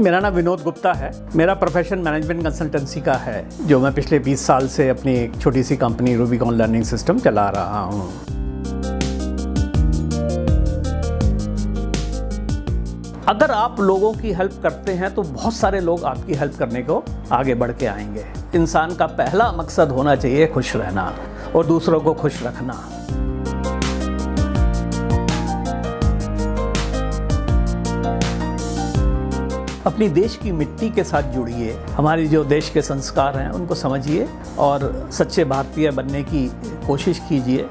मेरा नाम विनोद गुप्ता है। मेरा प्रोफेशन मैनेजमेंट कंसल्टेंसी का है, जो मैं पिछले 20 साल से अपनी एक छोटी सी कंपनी रूबीकॉन लर्निंग सिस्टम चला रहा हूँ। अगर आप लोगों की हेल्प करते हैं तो बहुत सारे लोग आपकी हेल्प करने को आगे बढ़ के आएँगे। इंसान का पहला मकसद होना चाहिए खुश रहना और दूसरों को खुश रखना। अपनी देश की मिट्टी के साथ जुड़िए। हमारे जो देश के संस्कार हैं, उनको समझिए और सच्चे भारतीय बनने की कोशिश कीजिए।